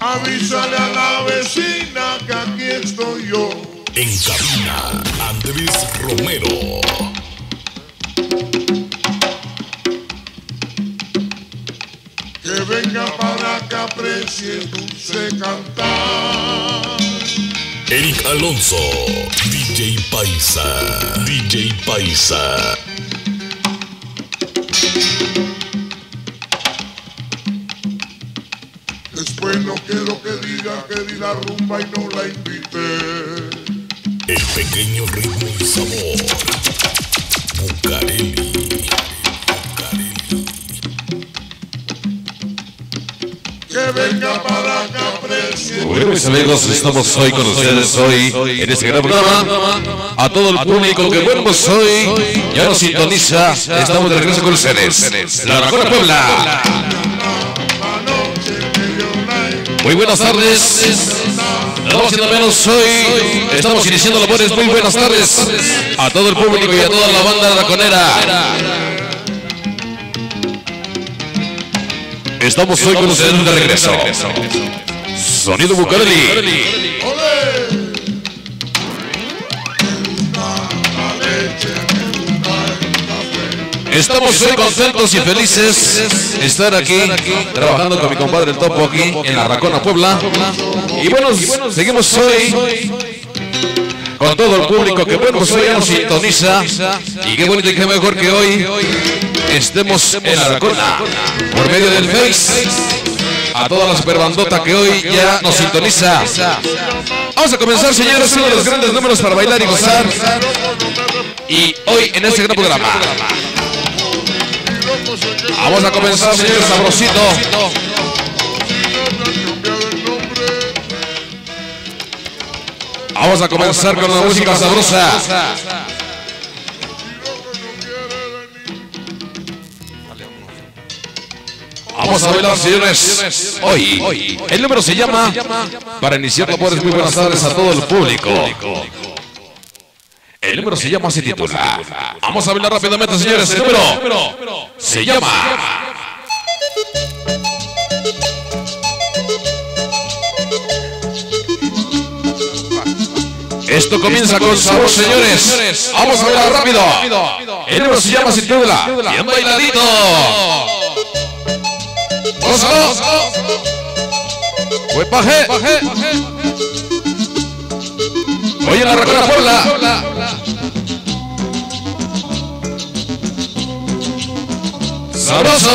Avísale a la vecina que aquí estoy yo. En cabina, Andrés Romero. Que venga para que aprecie dulce cantar. Eric Alonso, DJ Paisa, DJ Paisa. Di la rumba y no la invité. El pequeño ritmo y sabor. Bucareli. Bucareli. Que venga para que aprecie. Bueno, mis amigos, estamos hoy con ustedes hoy en este gran programa. A todo el público que bueno pues hoy ya nos sintoniza. Estamos de regreso con ustedes. La Racona Puebla. Muy buenas tardes. Estamos haciendo menos hoy. Estamos iniciando labores. Muy buenas tardes a todo el público y a toda la banda raconera. Estamos hoy con ustedes de regreso. Sonido Bucareli. Estamos hoy contentos y felices de estar aquí trabajando con mi compadre el Topo aquí en la Racona Puebla. Y bueno, seguimos hoy con todo el público que bueno, pues hoy nos sintoniza. Y qué bonito y qué mejor que hoy estemos en la Racona por medio del Face. A toda la superbandota que hoy ya nos sintoniza. Vamos a comenzar, señores, uno de los grandes números para bailar y gozar. Y hoy en este gran programa. Vamos a comenzar, señores, sabrosito. Vamos a comenzar con la música sabrosa. Vamos a bailar, señores. Hoy, el número se llama, para iniciar labores, muy buenas tardes a todo el público. El número se llama, se titula. Vamos a bailar rápidamente, señores. El número se llama. Esto comienza con sabor, señores. Vamos a bailar rápido. El número se llama, se titula. Bien bailadito. ¡Huepaje! Oye, la Puebla. ¡Sabroso!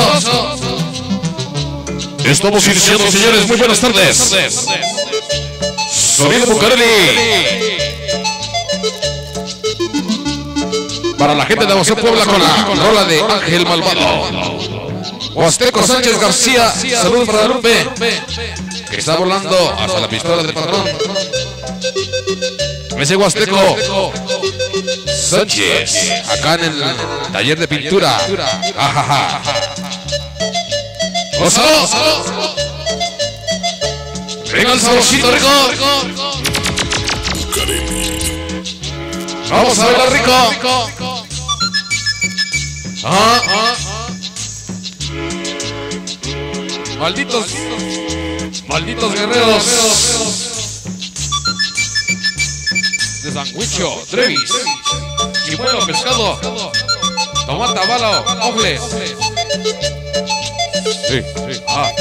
Estamos iniciando, señores. Muy buenas tardes. Sonido Bucareli. Para la gente de José Puebla con la rola de Ángel Malvado. Huasteco Sánchez García, saludos para Lupe, que está volando hasta la pistola del patrón. Ese Huasteco Sánchez, acá en el taller de pintura. Ajaja. ¡Gózalo! Venga el saborcito rico. Vamos a bailar rico. Ah, ah. Malditos, malditos guerreros de Sanguicho, Trevis, Chimuelo, Pescado, Tomata, Bala, Ofle. Sí, sí, ah,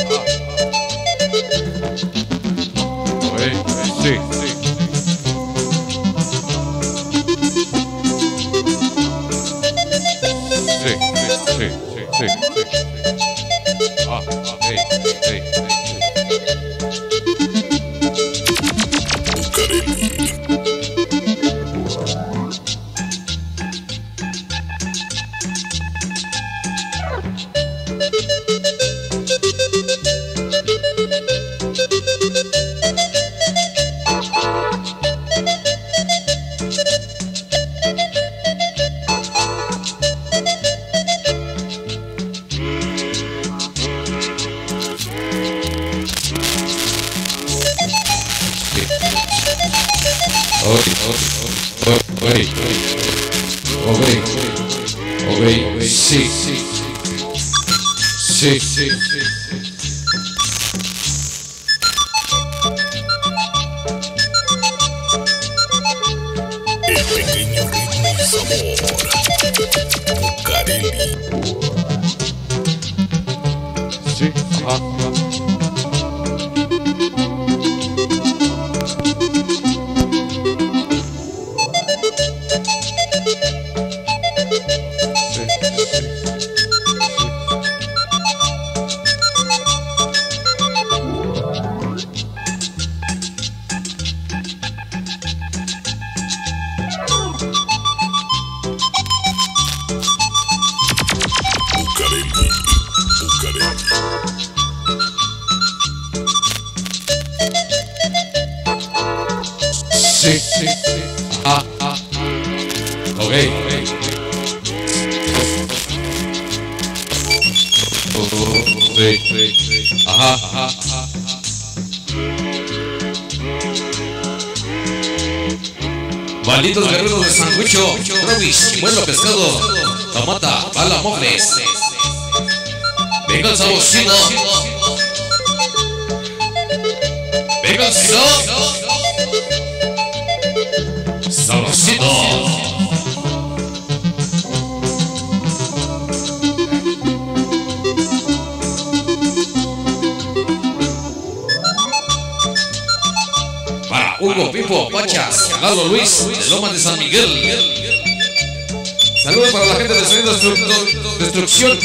Sí,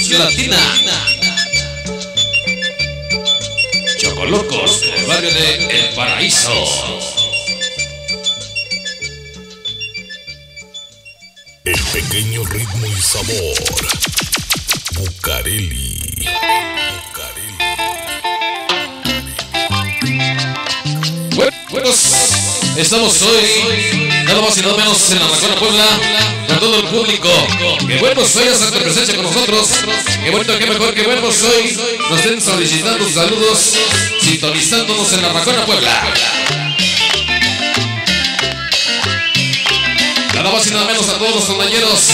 Destrucción Latina. Chocolocos, del barrio de El Paraíso. El pequeño ritmo y sabor. Bucareli. Bucareli. Bueno, buenos, estamos hoy, nada más y nada menos en la Puebla, todo el público. Que bueno soy hacer presencia con nosotros. Que bueno, que mejor, que bueno soy. Nos estén solicitando saludos, sintonizándonos en la Racona Puebla. Nada más y nada menos a todos los compañeros.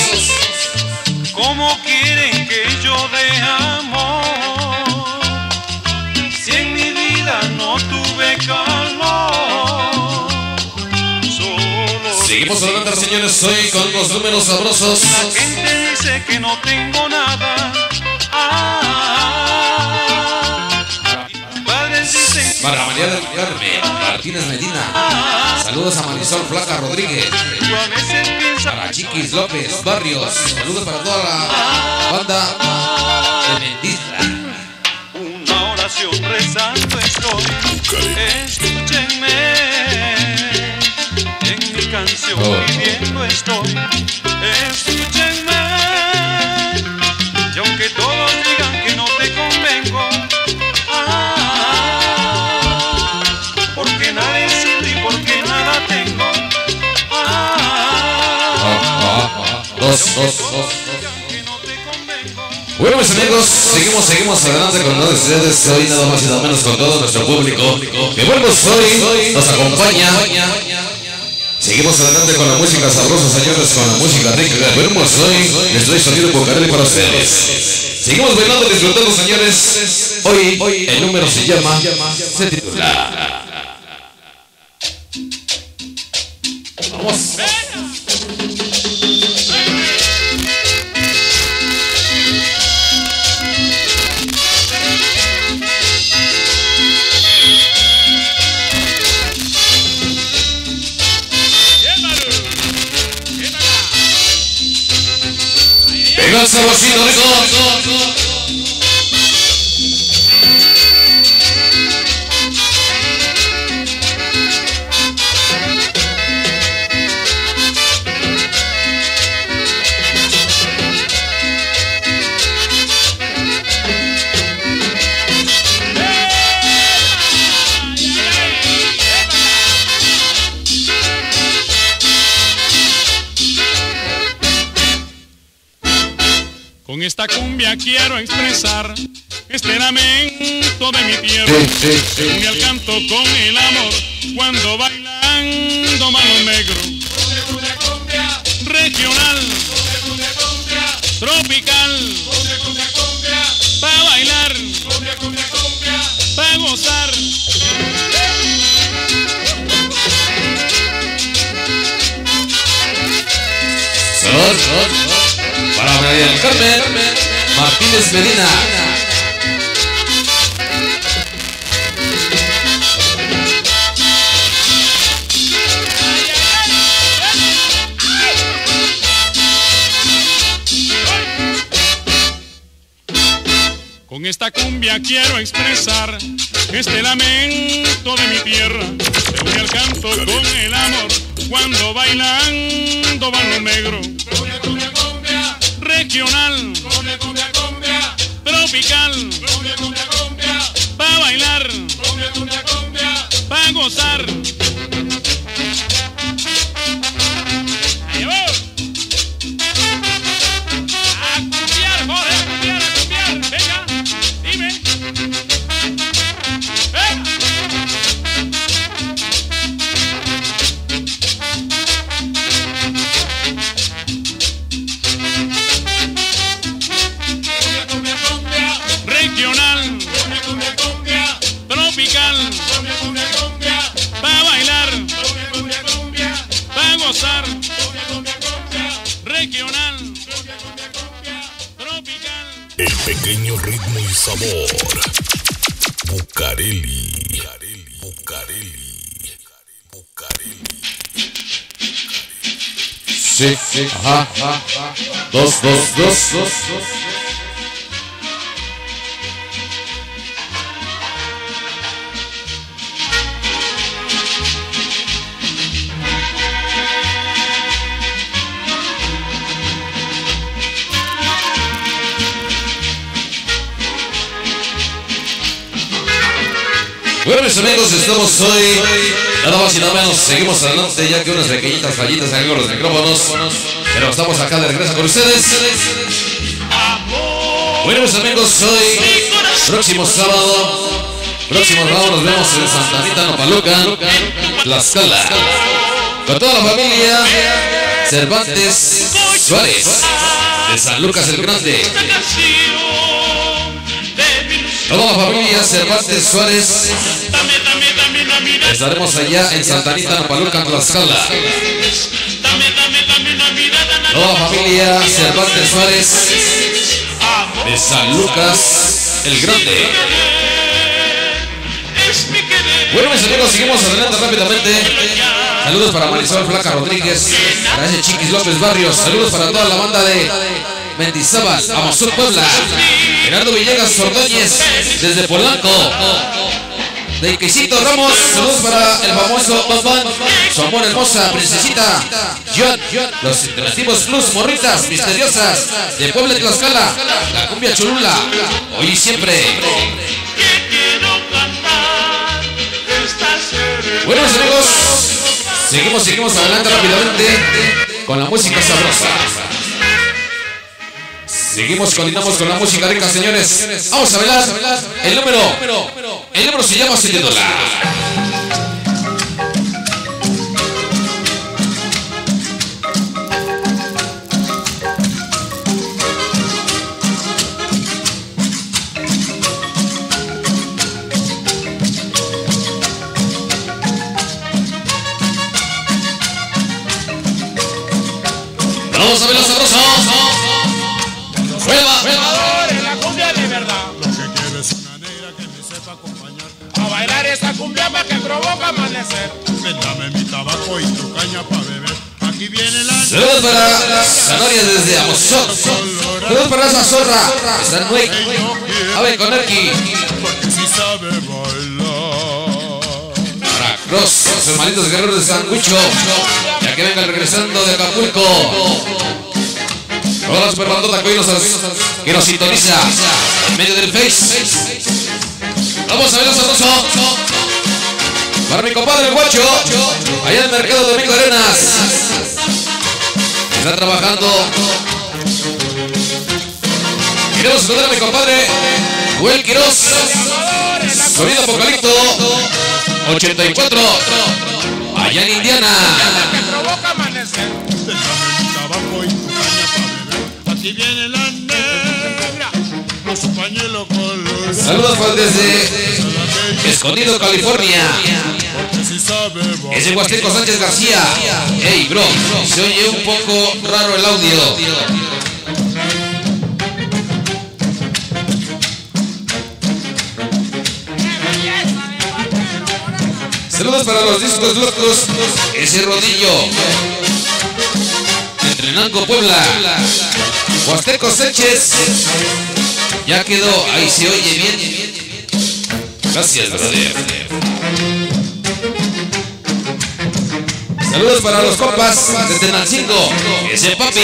¿Cómo quieren que yo dé amor? Si en mi vida no tuve calor. Seguimos adelante, señores, hoy con los números sabrosos. la gente dice que no tengo nada. Ah, Para María del Carmen Martínez Medina. Saludos a Marisol Flaca Rodríguez. Para Chiquis López Barrios. Saludos para toda la banda de Mendiza. una oración rezando estoy. Escúchenme canción pidiendo estoy. Escúchenme y aunque todos digan que no te convengo, ah, porque nada es y porque nada tengo. Ah, Dos, dos, dos. que no te convengo. Bueno, mis amigos, seguimos, seguimos adelante con todos ustedes. Hoy nada más y nada menos con todo nuestro público. Que bueno, hoy nos acompaña. Seguimos adelante con la música sabrosa, señores, con la música rica. Bueno, hoy les doy sonido Bucareli para ustedes. Seguimos bailando disfrutando, señores. Hoy el número se llama, se titula. Vamos. Saborcito rico. esta cumbia quiero expresar. Este lamento de mi tierra. Se une al canto con el amor cuando bailando mano negro. Regional, tropical, para bailar, para gozar. Sor, sor, sor. Martínez Medina. Con esta cumbia quiero expresar este lamento de mi tierra. Se une al canto con el amor cuando bailando van los negros. Regional, tropical, pa' bailar, pa' gozar. Pequeño ritmo y sabor. Bucareli. Bucareli. Bucareli. Sí, sí, ajá, ajá. Dos, dos, dos, dos, dos. Bueno, mis amigos, estamos hoy, nada más y nada menos, seguimos adelante ya que unas pequeñitas fallitas aquí los micrófonos, pero estamos acá de regreso con ustedes. Bueno, mis amigos, hoy, próximo sábado, próximo sábado nos vemos en Santa Anita, Nopaluca, Tlaxcala, con toda la familia Cervantes Suárez, de San Lucas el Grande. Toda la familia Cervantes Suárez Estaremos allá en Santa Anita, Napaluca, Tlaxcala. Toda la familia Cervantes Suárez de San Lucas el Grande. Bueno, mis amigos, seguimos adelante rápidamente. Saludos para Marisol Flaca Rodríguez, para ese Chiquis López Barrios. Saludos para toda la banda de Mendizábal, Amazon Puebla. Gerardo Villegas Ordóñez, desde Polanco. De Iquisito Ramos, saludos para el famoso Bambán, su amor hermosa, princesita, John, los interactivos plus morritas misteriosas de Puebla de Tlaxcala, la cumbia chulula, hoy y siempre. Bueno, mis amigos, seguimos, seguimos adelante rápidamente con la música sabrosa. Seguimos, continuamos con la música rica, señores. Vamos a bailar. El número, el número se llama Sintiéndola. Vamos a bailar sabroso. Prueba, prueba. En la cumbia de verdad. Lo que quiero es una negra que me sepa acompañar. A bailar esa cumbia para que provoca amanecer. Ven, dame mi tabaco y tu caña para beber. Aquí viene la Saludos para Zanoria desde Amazon. Saludos para esa zorra. Están muy. A ver, con Erki. porque si sabe bailar. Para Cross, los hermanitos guerreros de San Lucho. Ya que vengan regresando de Acapulco. Toda la superbandota que nos, que nos sintoniza en medio del Face. Vamos a ver los sabroso. Para mi compadre guacho, allá en el mercado Domingo Arenas. Está trabajando. Queremos saludar a mi compadre Joel Quiroz. Sonido Apocalipto 84. Allá en Indiana. Aquí viene la negra con su pañuelo color. Saludos pues, desde Escondido, California. Es el Huasteco Sánchez García. Ey, bro, se oye un poco raro el audio. Saludos para los discos locos. Ese rodillo. Entrenanco Puebla. Huasteco Sánchez. Ya quedó. Ahí se oye bien. Gracias, brother. Saludos para los compas de Tenancingo. Ese papi.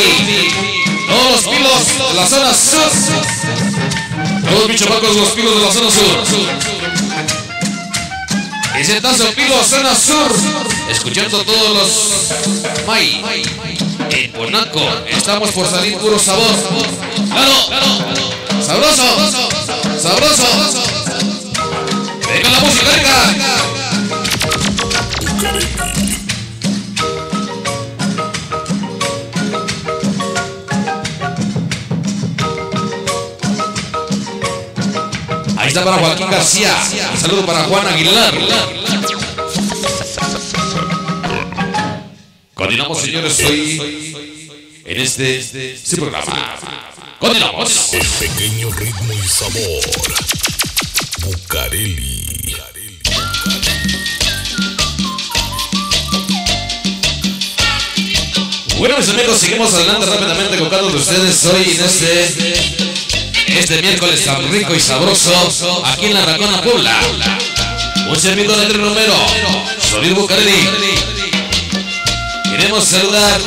Todos los pilos de la zona sur. Todos mis chamacos, los pilos de la zona sur. Ese tazo pilo zona sur. Escuchando todos los May. En Ponaco. Estamos por salir puro sabor. Claro. Sabroso. Sabroso. Venga la música, venga. Ahí está para Joaquín García. Un saludo para Juan Aguilar. Continuamos, señores, hoy en este, este programa. Continuamos. El pequeño ritmo y sabor. Bucareli. Bueno, mis amigos, seguimos adelante rápidamente con cada uno de ustedes hoy en este, este miércoles tan rico y sabroso aquí en la Racona Puebla. Un servidor Andrés Romero, Solid Bucareli. Queremos saludar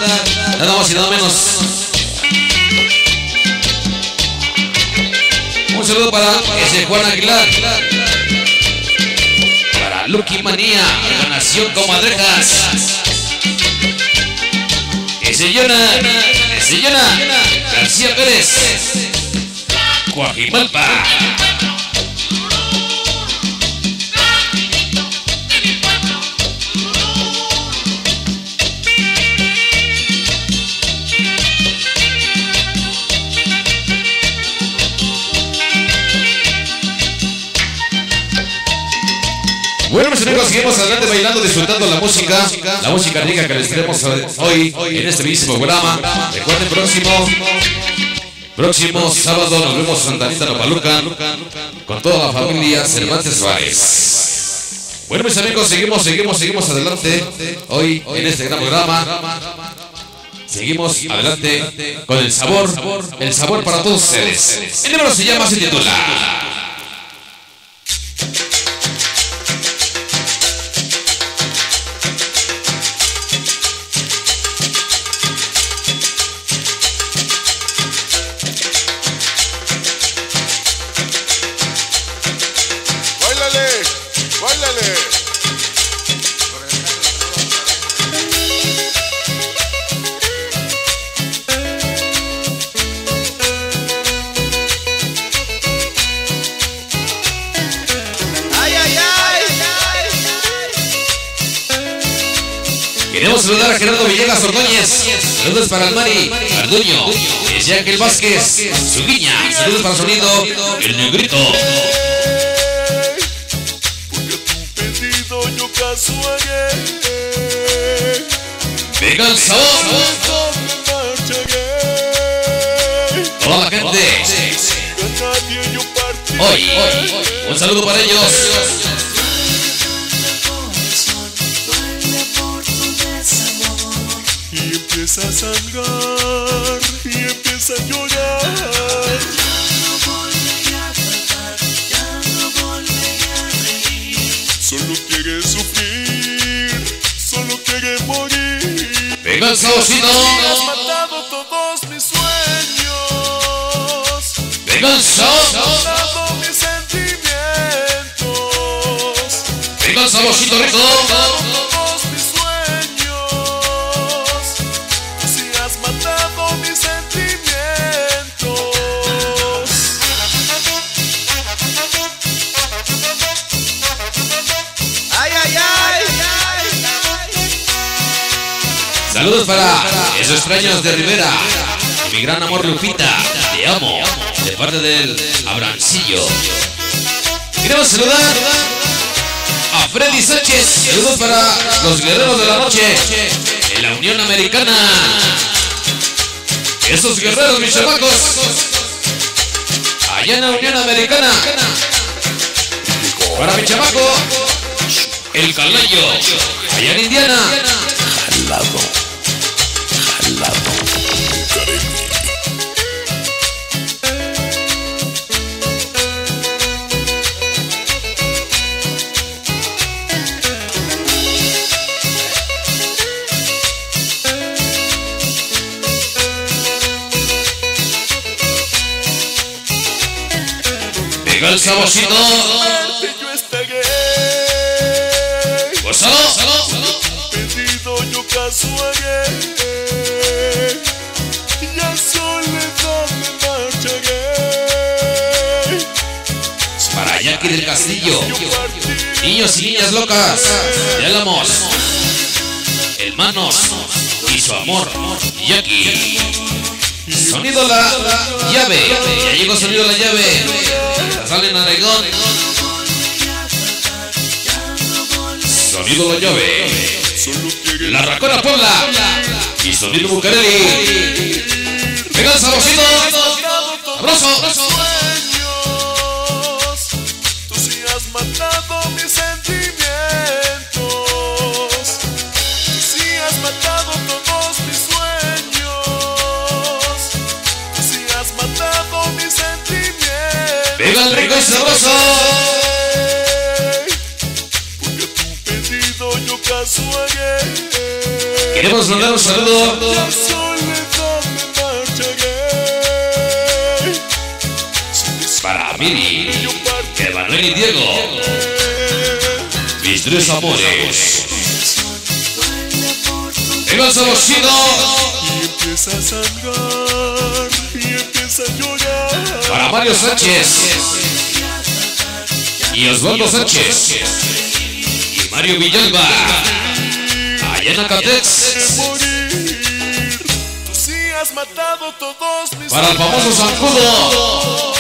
nada más y nada menos. Un saludo para ese Juan Aguilar. Para Lucky Manía, Nación Comadrejas. Ese Yona, ese Yona, García Pérez, Coajimalpa. Bueno, mis amigos, seguimos adelante bailando, disfrutando la música, la música rica que les tenemos hoy en este mismo programa. Recuerden, próximo, próximo sábado nos vemos en Santa Anita, Nopaluca, con toda la familia Cervantes Suárez. Bueno, mis amigos, seguimos, seguimos, seguimos adelante hoy en este gran programa. Seguimos adelante con el sabor, el sabor para todos ustedes. El número se llama, se titula. Saludar a Gerardo Villegas Ordóñez. Saludos para el Mari, Arduño, Ángel Vázquez, su guiña. Saludos para sonido, el negrito. Venga el sabor. Toda la gente. Hoy, un saludo para ellos. Empieza a sangrar y empieza a llorar. Solo quiere sufrir, solo quiere morir. Venga saborcito. Has matado todos mis sueños, Venga sabor. matado mis sentimientos. Venga rico. Saludos para esos extraños de Rivera. Mi gran amor Lupita, te amo. De parte del Abrancillo. Queremos saludar a Freddy Sánchez. Saludos para los guerreros de la noche en la Unión Americana. Esos guerreros, mis chamacos. Allá en la Unión Americana. Para mi chamaco, el Calayo. Allá en Indiana. El saborcito. Yo estagué, Gózalo. perdido yo casuagué. Y a soledad me marcharé. Para Jackie del Castillo. Niños y niñas locas. De Álamos. Hermanos. Y su amor. Jackie. Sonido la llave. Ya llegó sonido la llave. Sale en Aragón. Sonido la llave. La Racona Puebla. Y sonido Bucareli. Venga el saborcito. Abrazo. Queremos mandar un saludo para Miri. Emanuel y Diego. Mis tres amores. El saborcito. Y empieza a sangrar y empieza a llorar. Para Mario Sánchez. Y Osvaldo Sánchez. Y Mario Villalba. Allá en Acatex. Para el famoso Zancudo.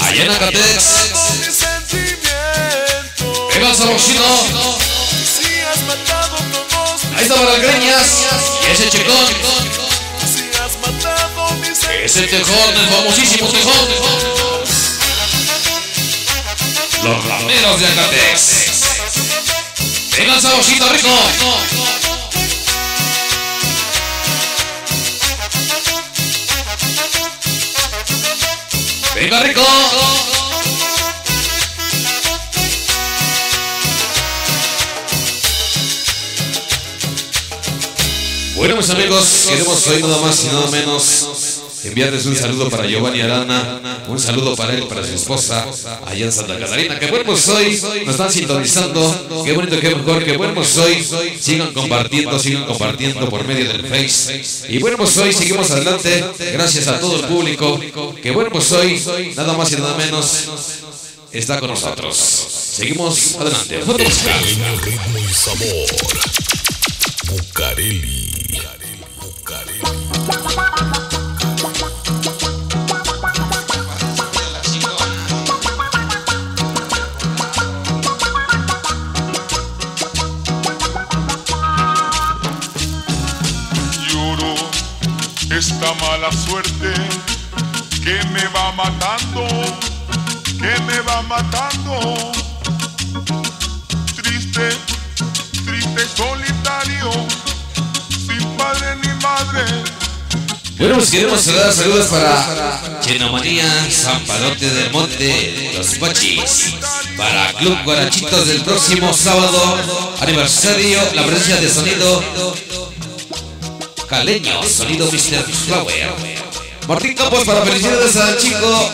Allá en Acatex. Todos mis Ahí está para el Greñas. Y ese checón. Ese tejón, el famosísimo tejón. Los rameros de Acatex. Venga saborcito rico. Venga rico. Bueno, mis amigos, queremos hoy nada más y nada menos enviarles un saludo para Giovanni Arana, un saludo para él, para su esposa, allá en Santa Catarina. Que bueno pues hoy nos están sintonizando, qué bonito, qué mejor, que bueno pues hoy sigan compartiendo, sigan compartiendo por medio del Face. Y bueno pues hoy seguimos adelante, gracias a todo el público, que bueno pues hoy nada más y nada menos está con nosotros. Seguimos adelante. Bucareli. Mala suerte que me va matando, que me va matando. Triste, triste, solitario, sin padre ni madre. Bueno, pues queremos dar saludos para Chenomanía, San Palote del Monte, Los Pachis, para Club Guarachitos del próximo sábado, aniversario, la presencia de sonido caleño, sonido Mr. Flower. Martín Campos para felicidades al chico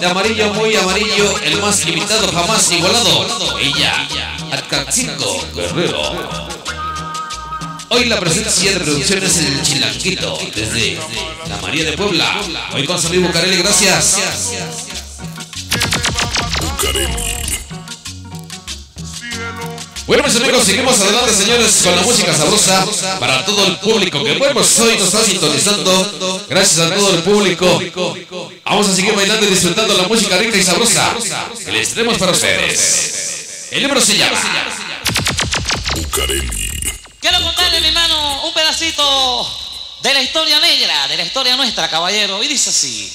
de amarillo, muy amarillo, el más limitado jamás igualado. Ella, Alcacinco Guerrero. Hoy la presencia de producción es el Chilanguito, desde la María de Puebla. Hoy con Salud Bucareli, gracias. Bueno, mis amigos, seguimos adelante, señores, con la música sabrosa para todo el público que, bueno, pues hoy nos está sintonizando. Gracias a todo el público. Vamos a seguir bailando y disfrutando la música rica y sabrosa que les tenemos para ustedes. El libro se llama Bucareli. Quiero contarle, mi hermano, un pedacito de la historia negra, de la historia nuestra, caballero. Y dice así.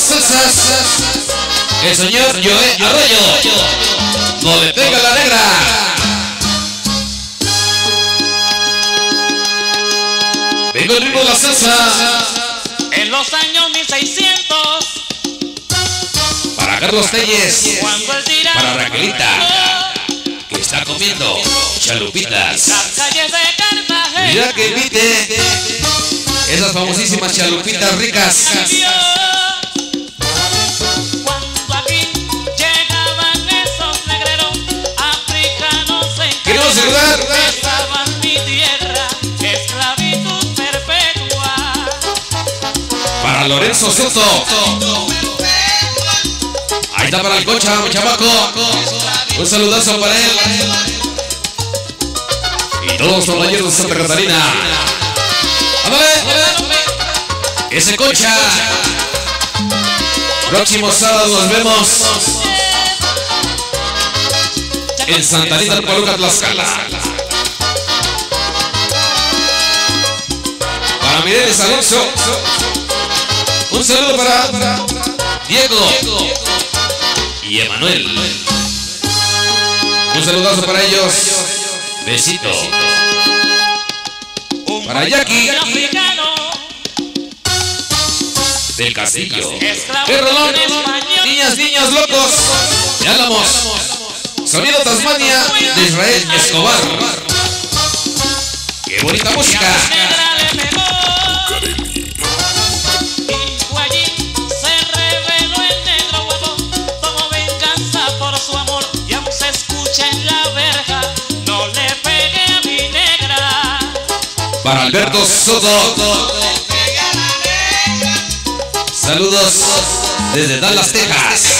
Salsas. El señor Joe Arroyo. No le pega la negra. Vengo el ritmo de la salsa. En los años 1600, Para Carlos Telles. Para Raquelita. Que está comiendo chalupitas. las calles de Cartagena Mira que viste esas famosísimas chalupitas ricas. Besaban mi tierra, esclavitud perpetua. Para Lorenzo Soto. Ahí está para el cocha, mi chamaco. Un saludazo para él. Y todos los compañeros de Santa Catarina. ¡Ándale! Ese cocha. Próximo sábado nos vemos en Santa Rita, Paluca, Tlaxcala. Para Mireles Alonso. Un saludo para Diego y Emanuel. Un saludazo para ellos. Besito. Para Jackie del Castillo. esclavo ¡Qué rolón! Niñas, niños locos. Ya andamos. Sonido Tasmania de Israel Escobar. ¡Qué bonita música! para Alberto Soto. Saludos desde Dallas, Texas.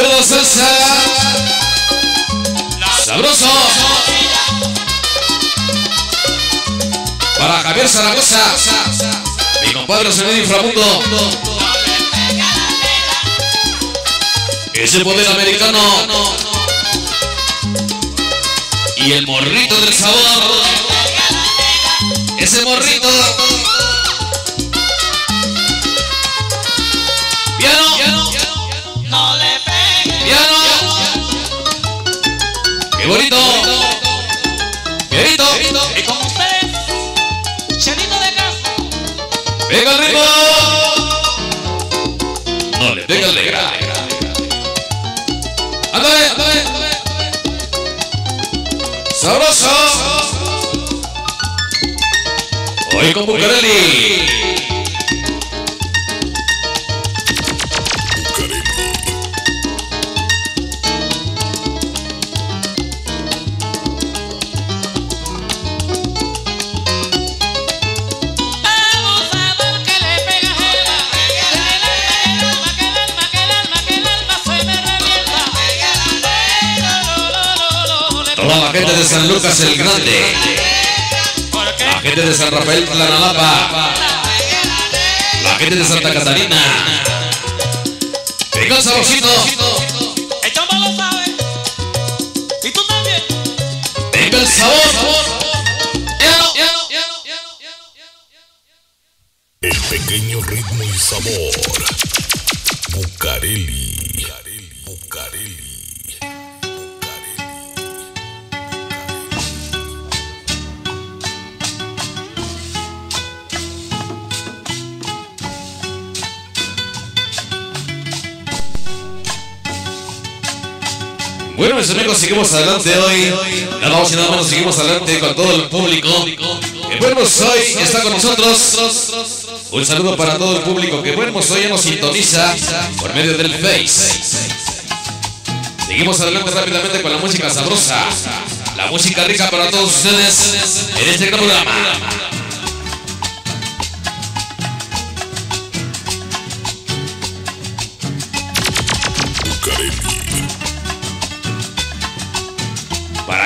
Dos, salsa. Sabroso. Para Javier Zaragoza. Mi compadre Sonido Inframundo. Ese poder americano. Y el morrito del sabor. Ese morrito. Piano. Bonito. Qué bonito. Y como ustedes, Chelito de Castro, Venga el ritmo. No le pega el negra. Ándale, ándale. Sabroso. Hoy con. Bucareli. De San Lucas el Grande. La gente de San Rafael Tlanalapa. La gente de Santa Catarina. Venga el saborcito. el chombo lo sabe. Y tú también. Venga el sabor. Seguimos adelante hoy. Nada más y nada menos, seguimos adelante con todo el público. Que bueno, hoy está con nosotros. Un saludo para todo el público que bueno, hoy ya nos sintoniza por medio del Face. Seguimos adelante rápidamente con la música sabrosa. La música rica para todos ustedes en este programa.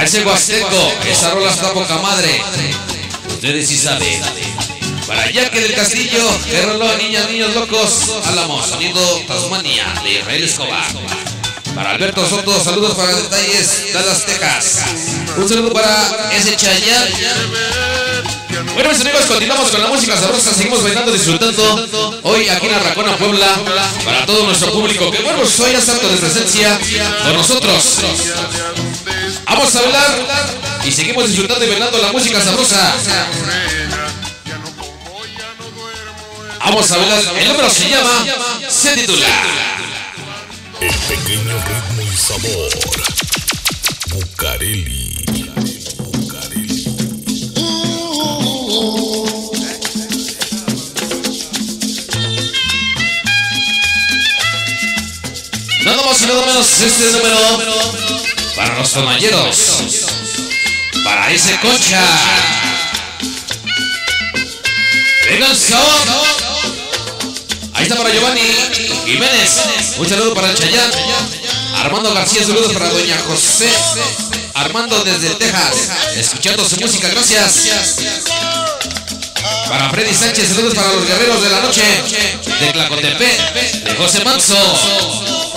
Ese huasteco, esa rola está poca madre. Ustedes sí saben. Para Yaque del Castillo, que roló Niñas, Niños Locos, Álamo, sonido Tasmania, de Israel Escobar. Para Alberto Soto, saludos para detalles, Dallas, Texas. Un saludo para ese Chayán. Bueno, mis amigos, continuamos con la música sabrosa, seguimos bailando, disfrutando. Hoy aquí en Arracona, Puebla, para todo nuestro público, que bueno, ya santo de presencia con nosotros. Vamos a hablar y seguimos disfrutando y bailando la música sabrosa. Vamos a hablar, el número se llama, se titula. El pequeño ritmo y sabor. Bucareli. Bucareli. Nada más y nada menos este número para los tomayeros. Para ese concha. Venga el sabor. Ahí está para Giovanni Jiménez. Un saludo para el Chayán. Armando García, saludos para Doña José. Armando desde Texas. Escuchando su música, gracias. Para Freddy Sánchez, saludos para los guerreros de la noche. De Tlacotepec, de José Manso.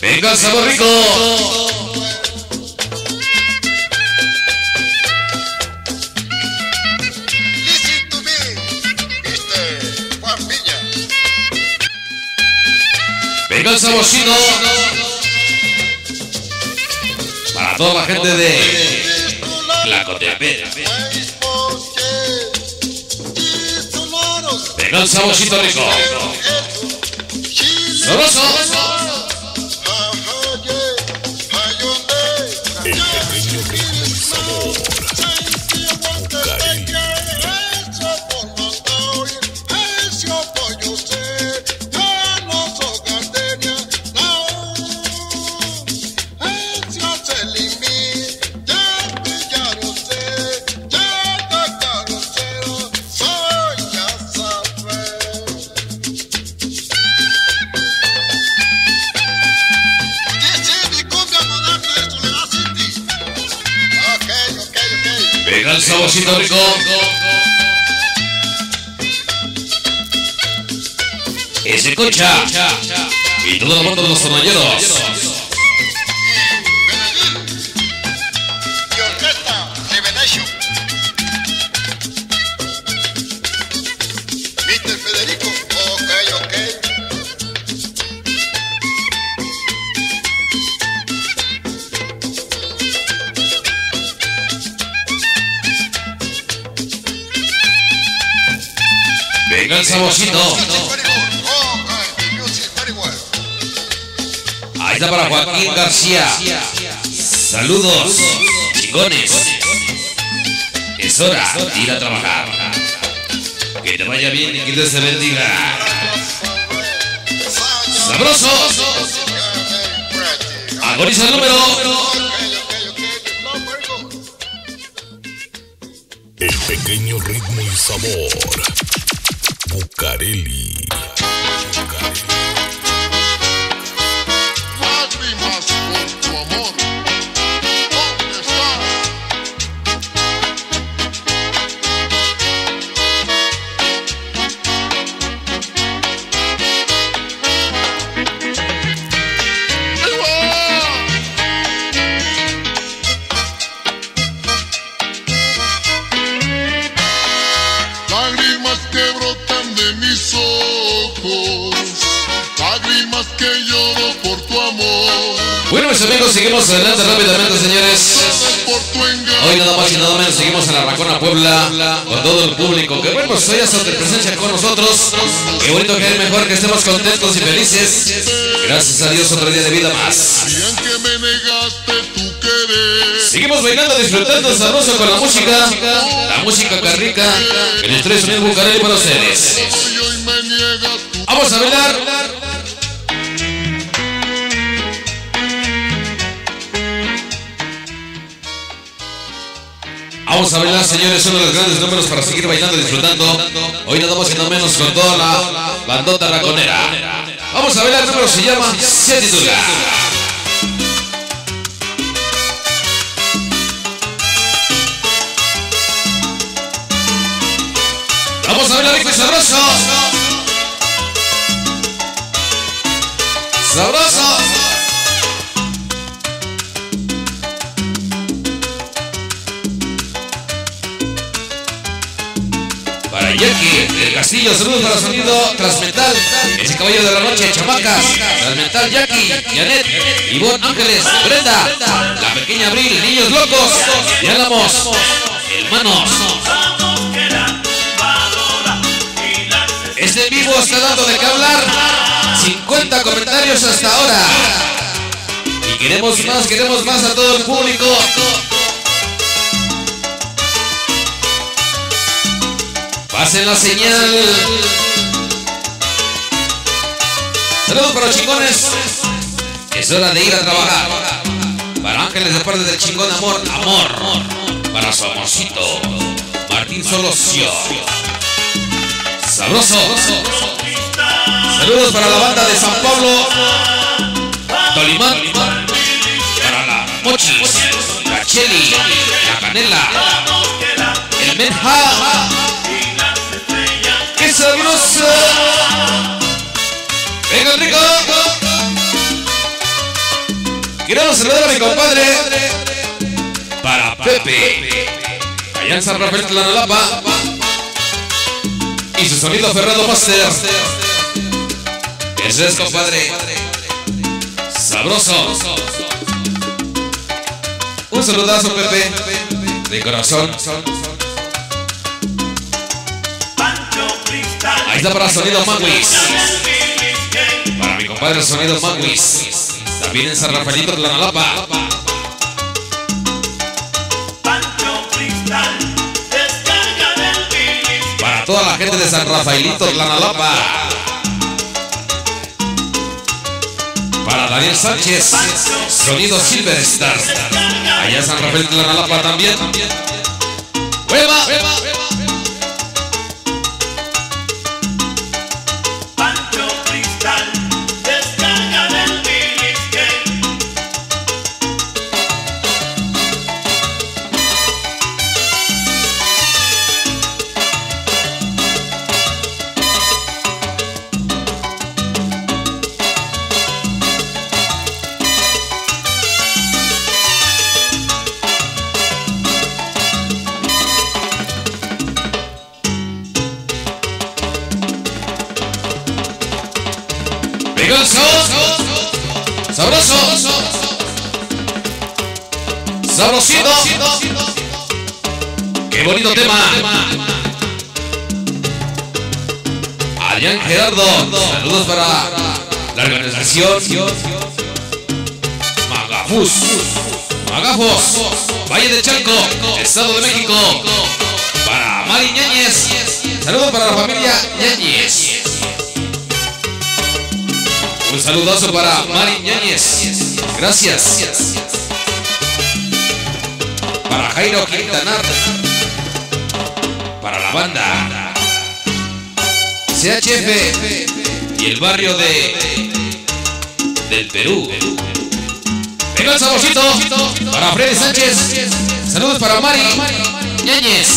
Venga sabor. Rico. Listen to me, este Juan Piña. Venga el saborcito. Para toda la gente de Tlacotepec. Venga el saborcito rico. Sabroso. Venga el saborcito rico. Ese concha. Y todo el mundo de los tornalleros. Ahí está para Joaquín García. Saludos, chingones. Es hora de ir a trabajar. Que te vaya bien y que Dios te bendiga. Sabroso. Agoniza el número. El pequeño ritmo y sabor. Público. Que bueno, pues hoy de presencia con nosotros. Qué bonito que es mejor que estemos contentos y felices. Gracias a Dios, otro día de vida más. En. Seguimos bailando, disfrutando sabroso con la música. La música carrica. Les trae sonido bucareli para ustedes. Vamos a bailar. Vamos a bailar, señores, uno de los grandes números para seguir bailando y disfrutando. Hoy nada más y nada menos con toda la bandota raconera. Vamos a bailar, el número se llama Se. Vamos a bailar rico y sabroso. Sabroso. Castillo, saludos para sonido Transmetal, ese caballero de la noche, chamacas, Transmetal Jackie, Janet, Ivonne Ángeles, Brenda, la pequeña Abril, niños locos, y Álamos, hermanos. Este vivo está dando de qué hablar, 50 comentarios hasta ahora. Y queremos más, queremos más a todo el público. Pasen la señal. Saludos para los chingones. Es hora de ir a trabajar. Para Ángeles de parte del chingón amor, amor. Para su amorcito, Martín Solocio. Sabroso. Saludos para la banda de San Pablo, Tolimán. Para la Mochis, la Cheli, la Canela, el Menja. ¡Qué sabroso! ¡Venga, rico! Quiero saludar a mi compadre. Para Pepe. Allá en San Rafael Tlanalapa. Y su sonido Ferrado Master. Eso es, compadre. Sabroso. Un saludazo, Pepe. De corazón. Ahí está para sonido Manwis. Para mi compadre sonido Manwis. También en San Rafaelito de la Nalapa. Para toda la gente de San Rafaelito de la Nalapa. Para Daniel Sánchez. Sonido Silverstar. Allá San Rafael de la Nalapa también. ¡Hueva! Pegoso. Sabrosito. Qué bonito tema. Adrián Gerardo. Saludos para la organización. Magafus. Magafos. Valle de Chalco. Estado de México. Para Mari Ñañez. Saludos para la familia Ñañez. Saludazo para Mari Ñañez. Gracias. Para Jairo Quintanar. Para la banda. CHF. Y el barrio de. Del Perú. Venga saborcito. Para Freddy Sánchez. Saludos para Mari Ñañez.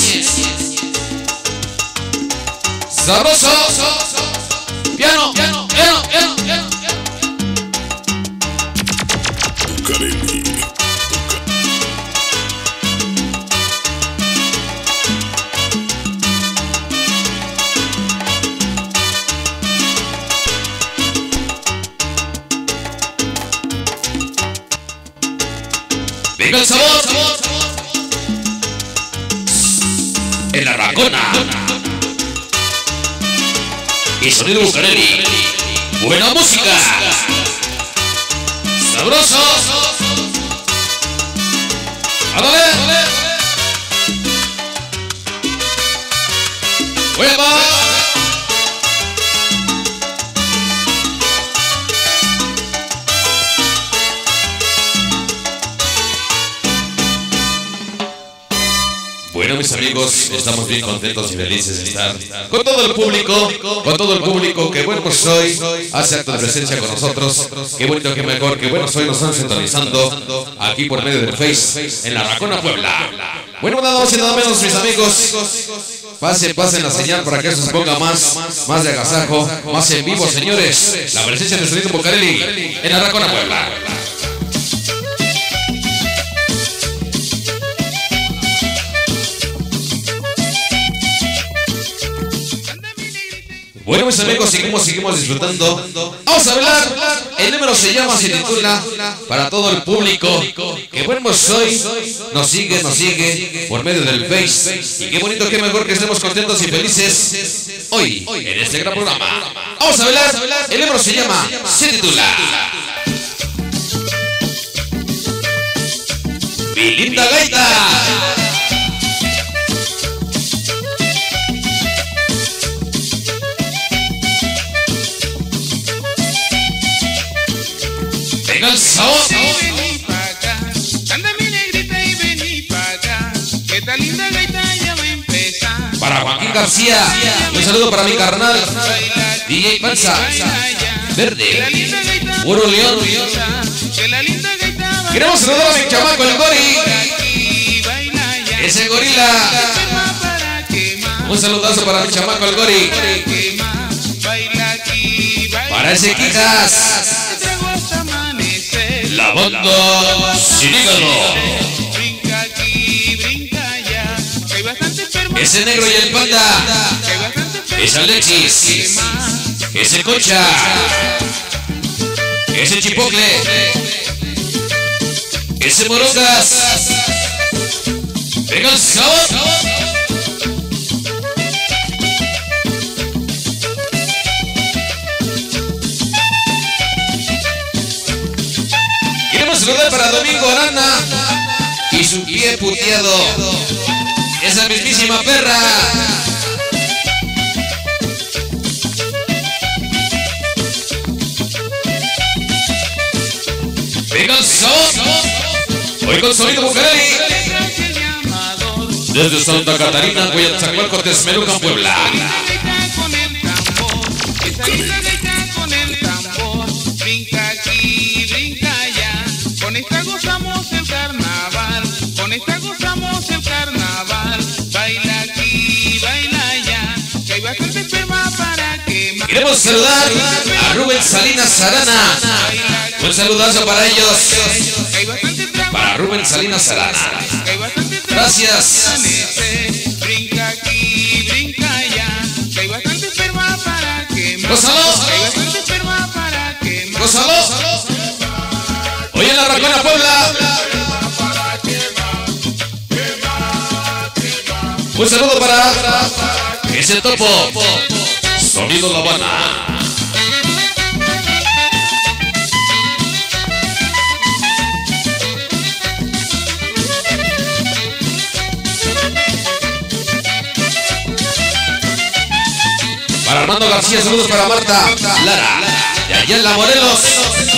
Sabroso. Piano, piano, piano, piano, Racona. Y sonido Bucareli. Buena música. Sabroso. ¡Ándale! ¡Hueva! Bueno, mis amigos, estamos bien contentos y felices de estar con todo el público, con todo el público que bueno pues hoy hace acto de presencia con nosotros. Qué bonito, qué mejor, qué bueno hoy nos están sintonizando aquí por medio del Face en la Racona Puebla. Bueno, nada más y nada menos, mis amigos. Pase, pasen la señal para que eso se ponga más, más de agasajo, más en vivo, señores. La presencia de Sonido Bucareli en la Racona Puebla. Mis amigos, seguimos, seguimos disfrutando. Vamos a hablar. El número se llama, se titula Para todo el público. Que pues hoy nos sigue, nos sigue por medio del Face. Y qué bonito, qué mejor que estemos contentos y felices hoy en este gran programa. Vamos a hablar. El número se llama, se titula Mi linda gaita. Venga el sabor. Vení pa' acá, anda mi negrita y vení pa' acá, que esta linda gaita ya va a empezar. Para Joaquín García, un saludo para mi carnal, DJ Panza, Verde, Puro León. Queremos saludar a mi chamaco, el Gori, ese gorila. Un saludazo para mi chamaco, el Gori, para ese Quijas, la banda sin brinca aquí, brinca allá, que hay bastante enfermo, ese negro y el panda, hay bastante enfermo, ese Alexis, ese Concha, ese Chipocle, ese Morongas. Venga sabor. Saludar para Domingo Arana y su pie puteado. Esa mismísima perra. Venga el sabor. Hoy con sonido llamador. Desde Santa Catarina, Guayazacualco, Texmelucan, Puebla. Queremos saludar a Rubén Salinas Arana. Un saludazo para ellos. Para Rubén Salinas Arana. que hay bastante trago Gracias. brinca aquí, brinca. Hoy en la Racona, Puebla. Un saludo para ese topo. Sonido La Habana. Para Armando García, saludos para Marta Lara. De allá en La Morelos,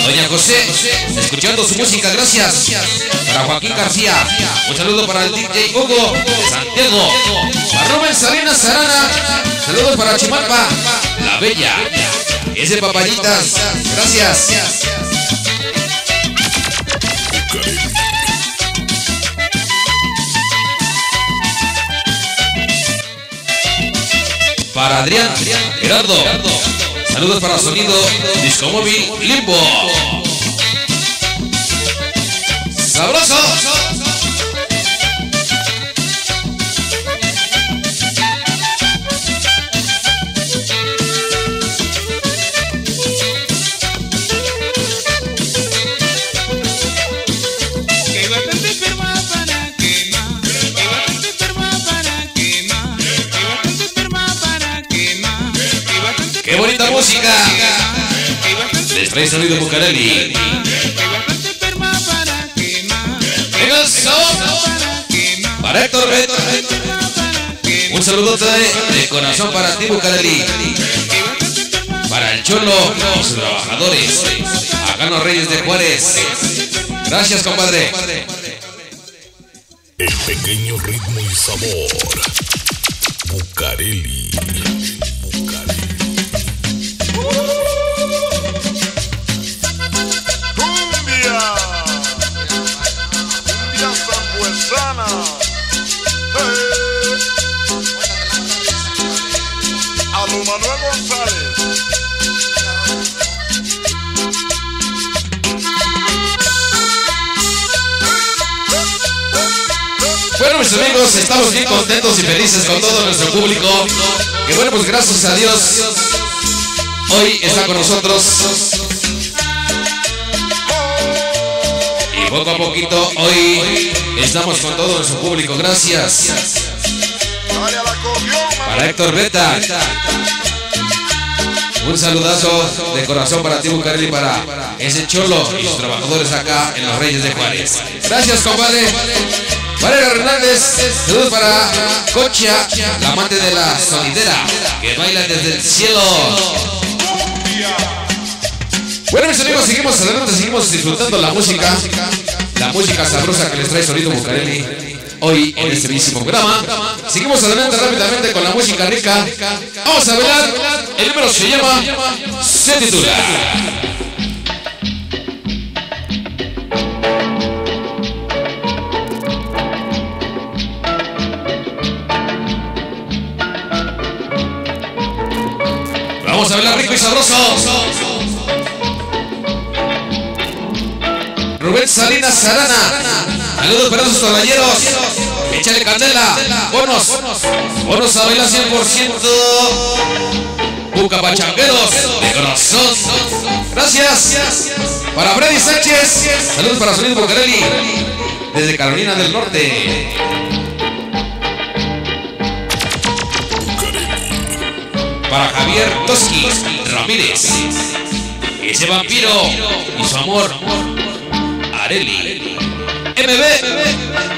Doña José, escuchando su música, gracias. Para Joaquín García, un saludo para el DJ Hugo Santiago. Para Rubén Salinas Arana, saludos para Chimalpa, La Bella. Ese papayitas, gracias. Para Adrián, Gerardo, saludos para Sonido Disco Móvil Limbo. Sabroso. Trae sonido Bucareli. para Héctor. Un saludote de corazón para ti, Bucareli. Para el Cholo sus trabajadores. Acá los Reyes de Juárez. Gracias, compadre. Y felices con todo nuestro público. Que bueno, pues gracias a Dios, hoy está con nosotros. Y poco a poquito, hoy estamos con todo nuestro público. Gracias. Para Héctor Beta. Un saludazo de corazón para ti, Bucareli, para ese cholo y sus trabajadores acá en los Reyes de Juárez. Gracias, compadre. Valeria Hernández, saludos para Cocha, la amante de la sonidera, que baila desde el cielo. Bueno, mis amigos, seguimos adelante, seguimos disfrutando la música, la música sabrosa que les trae Sonido Bucareli hoy en este mismo programa. Seguimos adelante rápidamente con la música rica. Vamos a velar, el número se llama, se titula. Vamos a bailar rico y sabroso. Rubén Salinas Sarana. Saludos para esos caballeros. Échale candela. Bonos. Bonos a bailar 100%. Buca Pachangueros. De corazón. Gracias. Para Freddy Sánchez. Saludos para Sonido Bucareli. Desde Carolina del Norte. Para Javier Toski Ramírez. Ese vampiro y su amor. Areli. MB.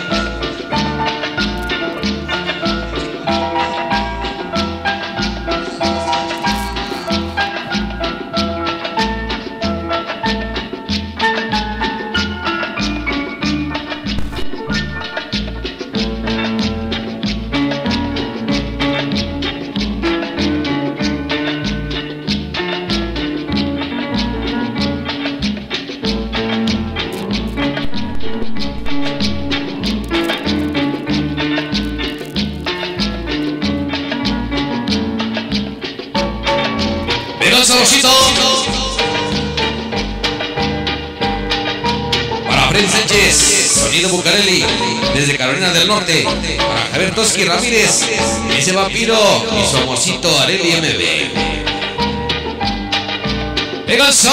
Del Norte. Para Javier Toski Ramírez, ese vampiro y su amorcito Areli MB. Venga el son.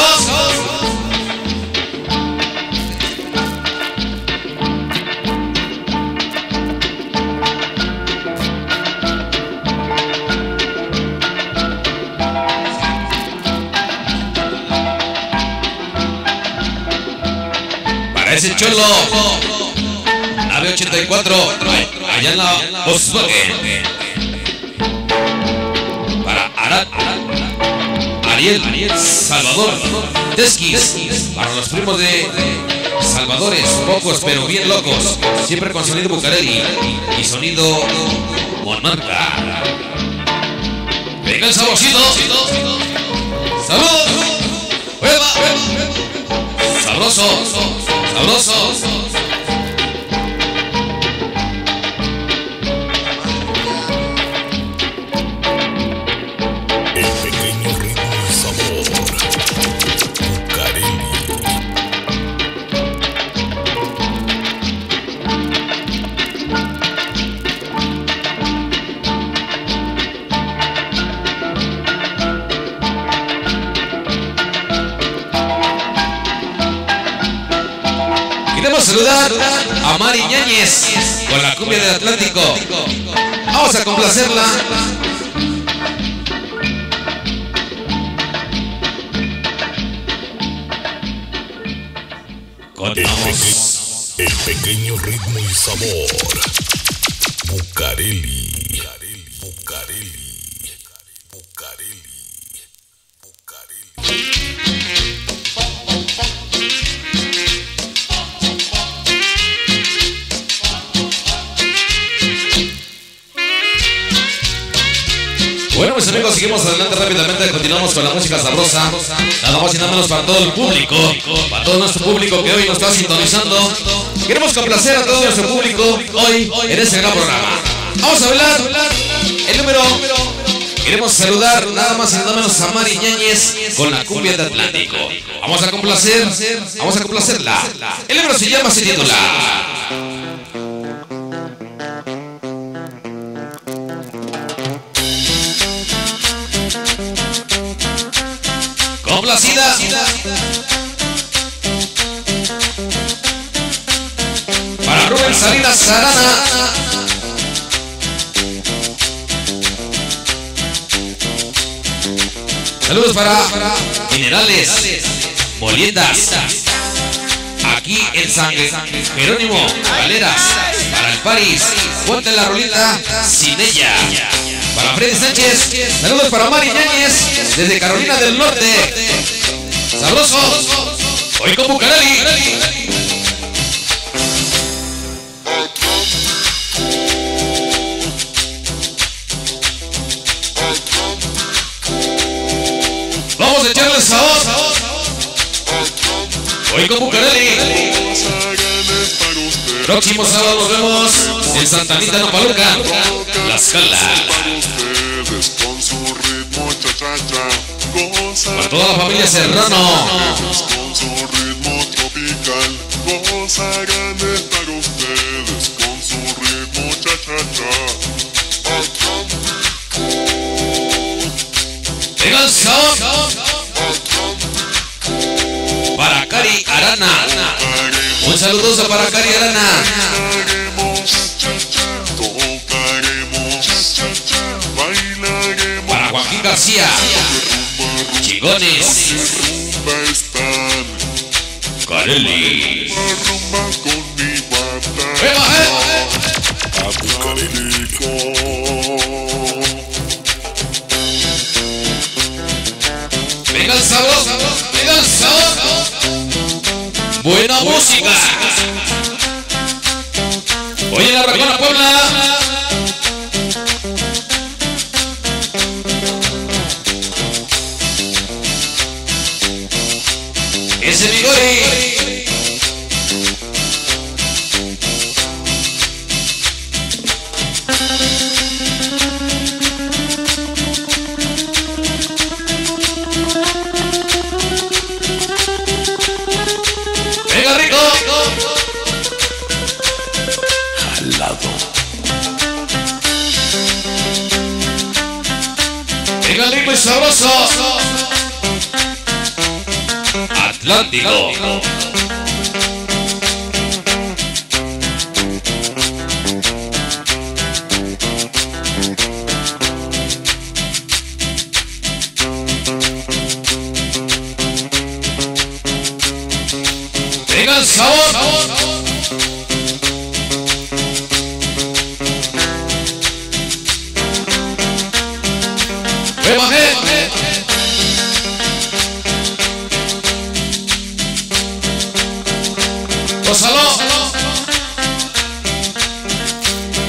Para ese cholo. Nave 84. Allá en la Volkswagen. Para Arad. Ariel. Salvador. Teskis. Para los primos de Salvadores. Pocos pero bien locos. Siempre con sonido Bucareli. Y sonido Monmarca. Venga el saborcito. Salud. Hueva. Sabroso, sabroso. saludar a Mari Ñañez con la cumbia del Atlántico. Vamos a complacerla. Continuamos. El pequeño ritmo y sabor. Para todo el público, para todo nuestro público que hoy nos está sintonizando. Queremos complacer a todo nuestro público hoy en este gran programa. Vamos a hablar el número. Queremos saludar nada más y nada menos a Mari Ñañez con la cumbia de Atlántico. Vamos a complacer, vamos a complacerla. El número se llama, se titula. Rubén Salinas Sarana. Saludos para Minerales, Moliendas. Aquí en San Jerónimo, Galeras, para el París, ponte la rolita sin ella. Para Freddy Sánchez, saludos para Mari Ñáñez, desde Carolina del Norte. Sabroso, hoy con Bucareli. Sabor. Hoy con Bucareli. Próximo sábado nos vemos en Santa Anita, Nopaluca. La Scala. ustedes con su ritmo cha cha cha. Goza Para toda la familia Serrano. Un saludoso para Cari Arana. Para Joaquín García. Chingones. Carelli. El sabor.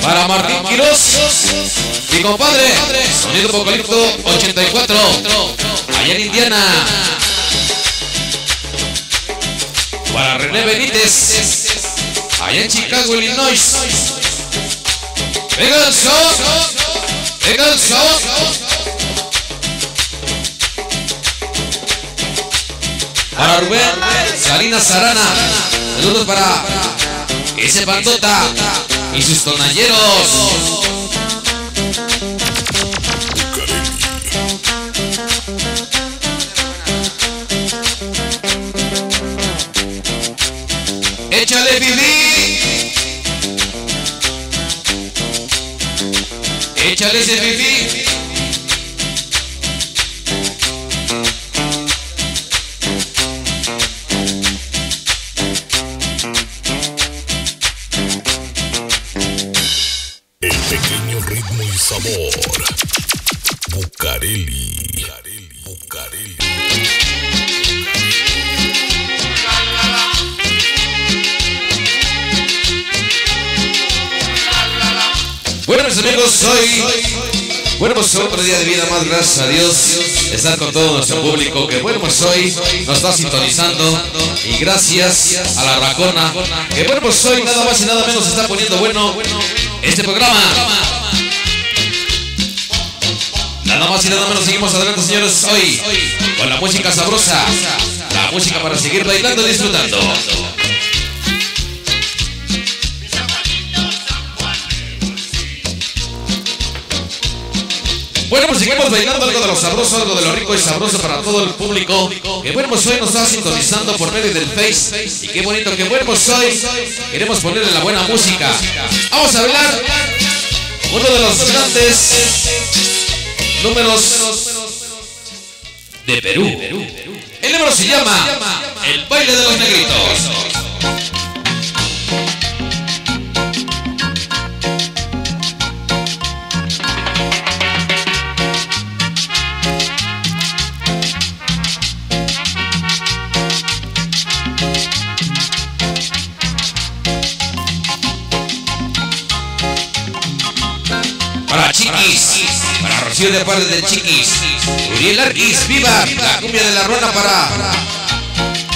Para Martín Quiroz, mi compadre, Sonido Apocalipto 84, allá en Indiana. Para René Benítez, allá en Chicago, Illinois. Venga el sabor, venga el sabor. Para Rubén Salinas Sarana, saludos para ese bandota y sus tonalleros. Échale ese Fifi. Más, gracias a Dios, estar con todo nuestro público que, bueno, pues hoy nos está sintonizando y gracias a la Racona, que, bueno, pues hoy nada más y nada menos está poniendo bueno este programa. Nada más y nada menos seguimos adelante, señores, hoy con la música sabrosa, la música para seguir bailando y disfrutando. Bueno, seguimos bailando algo de lo sabroso, algo de lo rico y sabroso para todo el público. Que bueno, pues hoy nos está sintonizando por medio del Face. Y qué bonito, que bueno, pues hoy queremos ponerle la buena música. Vamos a hablar uno de los grandes números de Perú. El número se llama El baile de los negritos. Parte de Chiquis, Uriel Arquis, viva la cumbia de la ruana para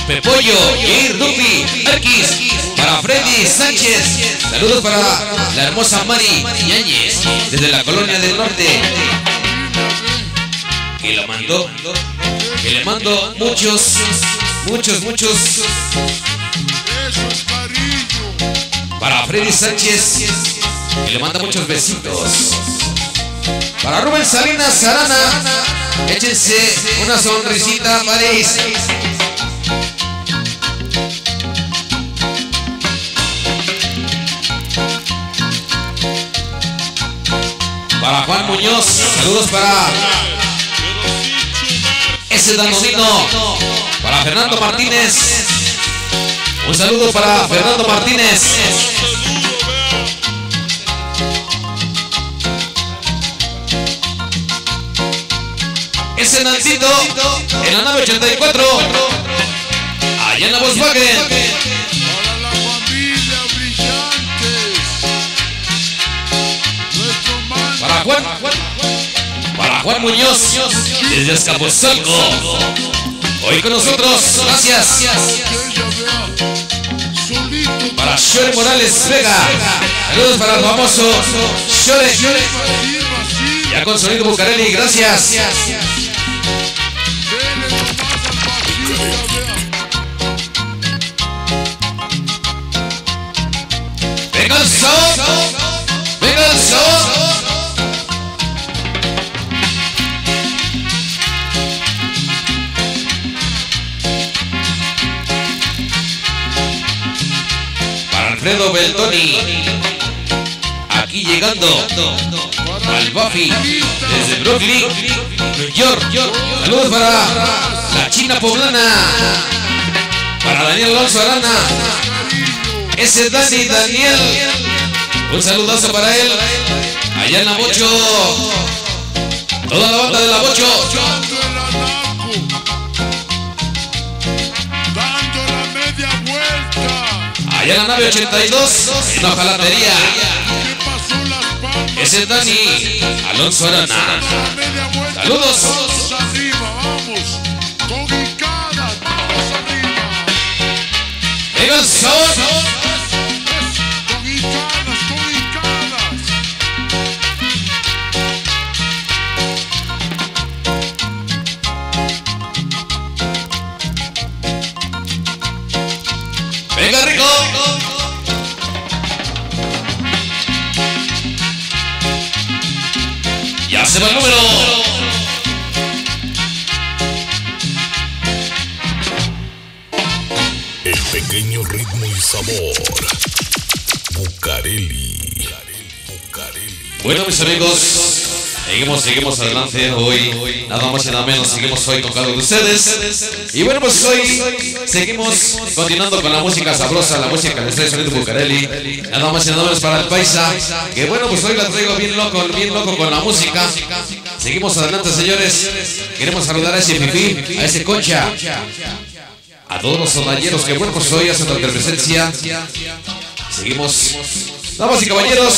Pepollo, Ir Dupi, Arquis, para Freddy Sánchez, saludos para la hermosa Mari Ñañez, desde la colonia del norte, que la mandó, que le mando muchos, muchos, muchos, para Freddy Sánchez, que le manda muchos besitos. Para Rubén Salinas Arana, échense una sonrisita, París. Para Juan Muñoz, saludos para ese Danonino. Para Fernando Martínez, un saludo para Fernando Martínez. Nancito en la nave 84. Allá en la Volkswagen. Para la familia Brillantes. Para Juan. Para Juan Muñoz. Desde Azcapotzalco. Hoy con nosotros. Gracias. Para Shore Morales Vega. Saludos para el famoso Shore. Ya con sonido Bucareli. Gracias. Vea. Venga el son. Venga el son. Para Alfredo Beltoni. Aquí llegando al Buffy desde Brooklyn, New York. Saludos para la China Poblana. Para Daniel Alonso Arana. Ese Dani Daniel. Un saludazo para él. Allá en la Bocho. Toda la banda de la Bocho. Allá en la nave 82. En la jalatería. Ese Dani Alonso Arana. Saludos. Venga el Número. El pequeño ritmo y sabor. Bucareli. Bucareli. Bueno, mis amigos, seguimos, seguimos adelante hoy. Nada más y nada menos, seguimos hoy uno de ustedes. Y bueno, pues hoy seguimos continuando con la música sabrosa, la música de Estrella Sonido Bucareli. Nada más y nada menos para el paisa. Que bueno, pues hoy la traigo bien loco, bien loco con la música. Seguimos adelante, señores. Queremos saludar a ese Fifi, a ese Concha, a todos los sonayeros que, bueno, pues hoy hacen nuestra presencia. Seguimos. Damas y caballeros,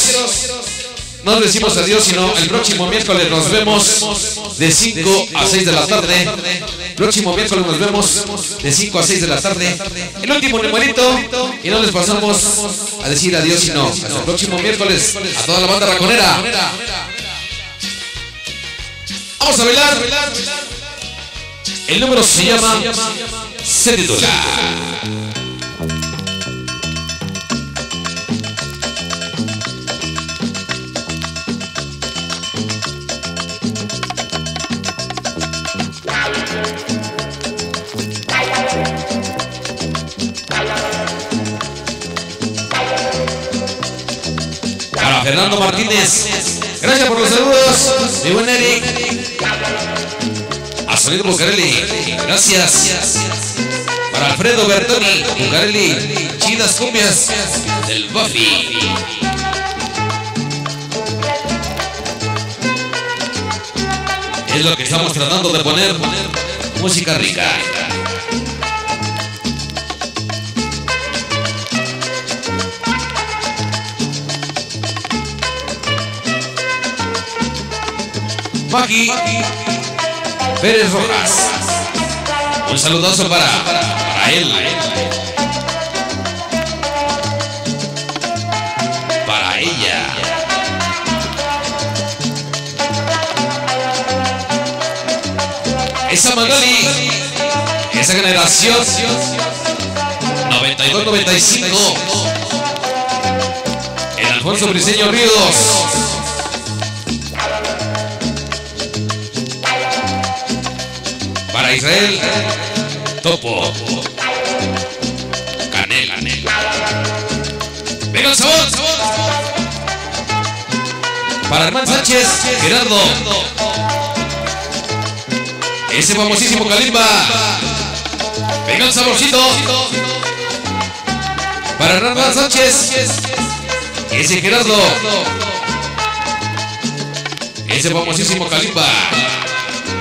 no les decimos adiós, sino el próximo miércoles nos vemos de 5 a 6 de la tarde. Próximo miércoles nos vemos de 5 a 6 de la tarde. El último numerito. Y no les pasamos a decir adiós, sino hasta el próximo miércoles a toda la banda raconera. Vamos a bailar. El número se llama Se titula. Fernando Martínez. Gracias por los saludos. Mi buen Eric. A Sonido Bucarelli. Gracias. Para Alfredo Bertoni. Bucarelli. Chidas cumbias del Buffy. Es lo que estamos tratando de poner. Música rica. Maki Pérez Rojas. Un saludazo para, para él. Para ella. Esa Magali. Esa generación. 92-95. El Alfonso Briseño Ríos. Israel, Topo. Canela. Venga el sabor. Para Herman Sánchez, Gerardo. Ese famosísimo Kalimba. Venga saborcito. Para Herman Sánchez. Ese Gerardo. Ese famosísimo Kalimba.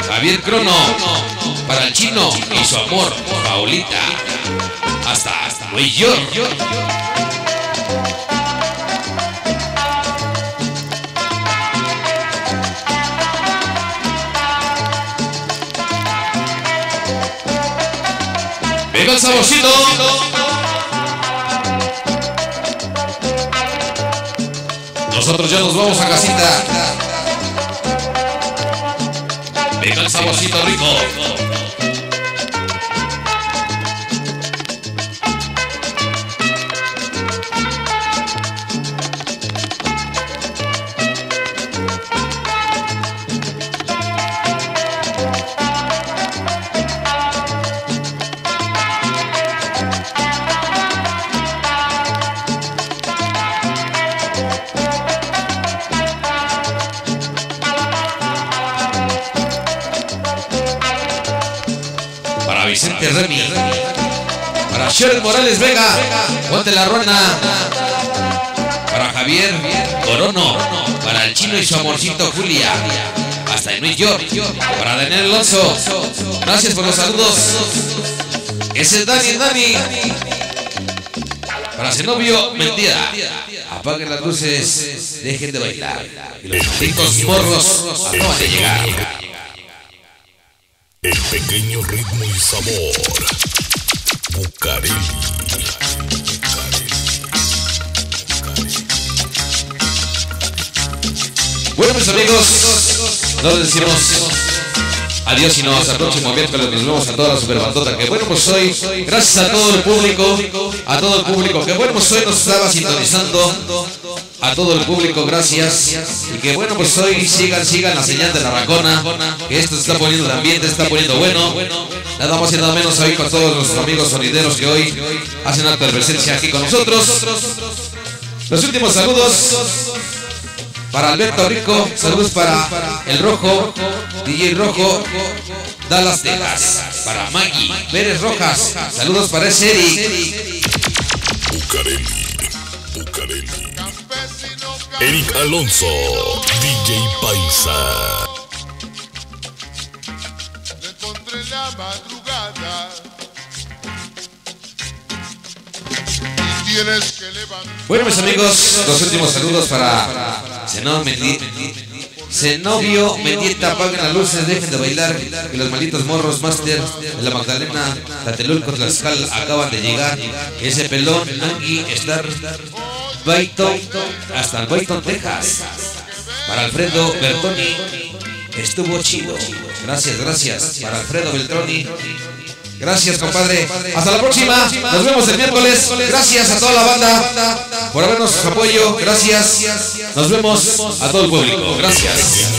Javier Crono. Para el chino y su amor, Paulita. Hasta, hasta Nueva York. Venga el saborcito. Nosotros ya nos vamos a casita. Venga el saborcito rico. Sharon Morales Vega. Ponte la ruana. Para Javier Corono. Para el chino y su amorcito Julia. Hasta en New York. Para Daniel Alonso. Gracias por los saludos. Ese es Dani, Dani. Para Zenobio, mentira. Apaguen las luces. Dejen de bailar. Y los malditos morros acaban de llegar. El pequeño ritmo y sabor. Bucareli. Bueno, mis amigos, no les decimos adiós, sino hasta el próximo miércoles. Nos vemos a toda la superbandota. Que bueno, pues hoy, gracias a todo el público, a todo el público, que bueno, pues hoy nos estaba sintonizando. A todo el público, gracias. Y que bueno, pues hoy sigan, sigan la señal de la racona. Que esto se está poniendo el ambiente, se está poniendo bueno. Nada más y nada menos hoy con todos nuestros amigos sonideros que hoy hacen acta de presencia aquí con nosotros. Los últimos saludos para Alberto Rico, saludos para El Rojo, DJ Rojo, Dallas Texas. Para Maggie Pérez Rojas, saludos para ese Eric. Bucareli, Bucareli. Eric Alonso, DJ Paisa. Le la madrugada. Tienes. Bueno, mis amigos, los últimos saludos para Zenobio Mendieta, apaguen las luces, dejen de bailar, que los malditos morros Master de la Magdalena, Tlatelolco, Tlaxcal acaban de llegar. Ese pelón, Angui, Star, Byton, hasta Byton, Texas. Para Alfredo Bertoni, estuvo chido. Gracias, gracias. Para Alfredo Beltroni. Gracias, compadre. Hasta la próxima. Nos vemos el miércoles. Gracias a toda la banda por habernos apoyo. Gracias. Nos vemos a todo el público. Gracias.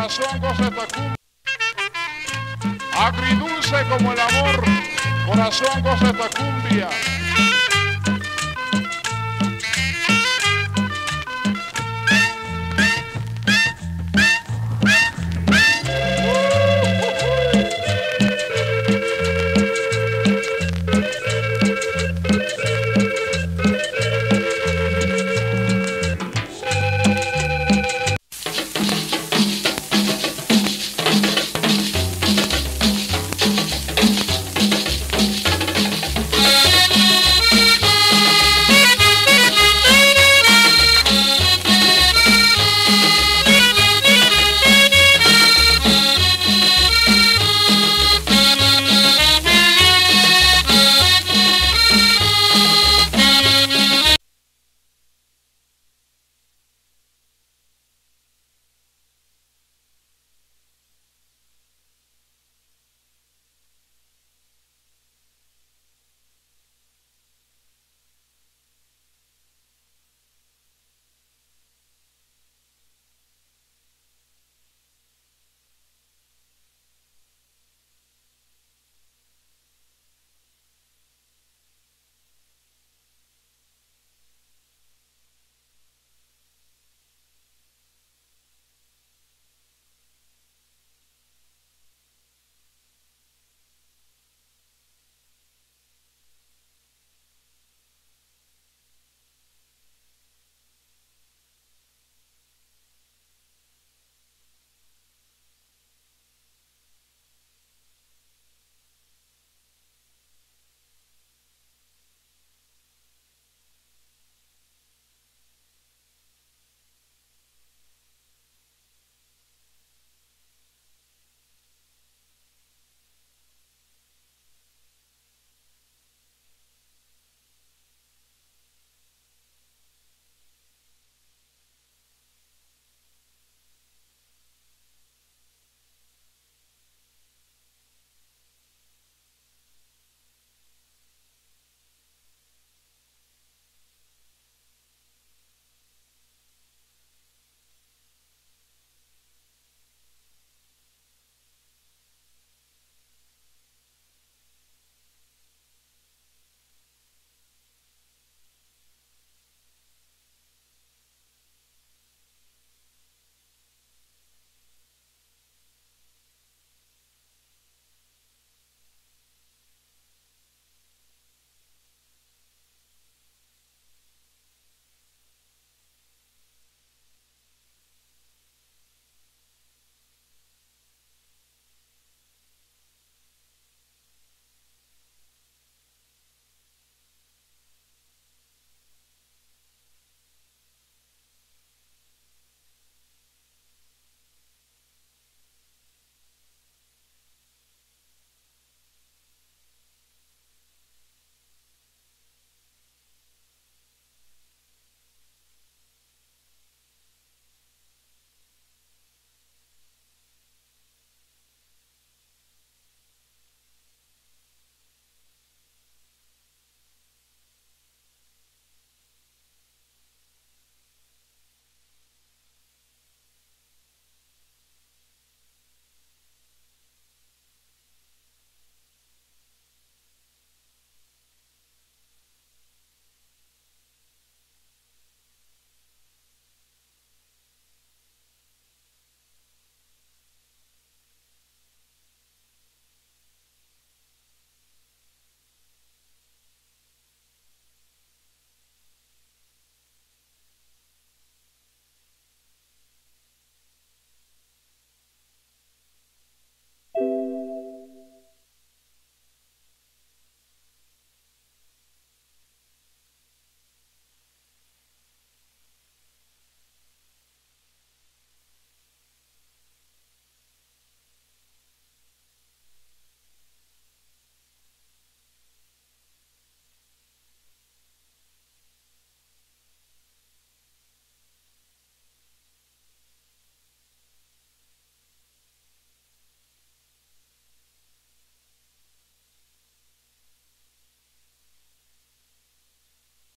Corazón goza esta cumbia. Agridulce como el amor, corazón goza esta cumbia.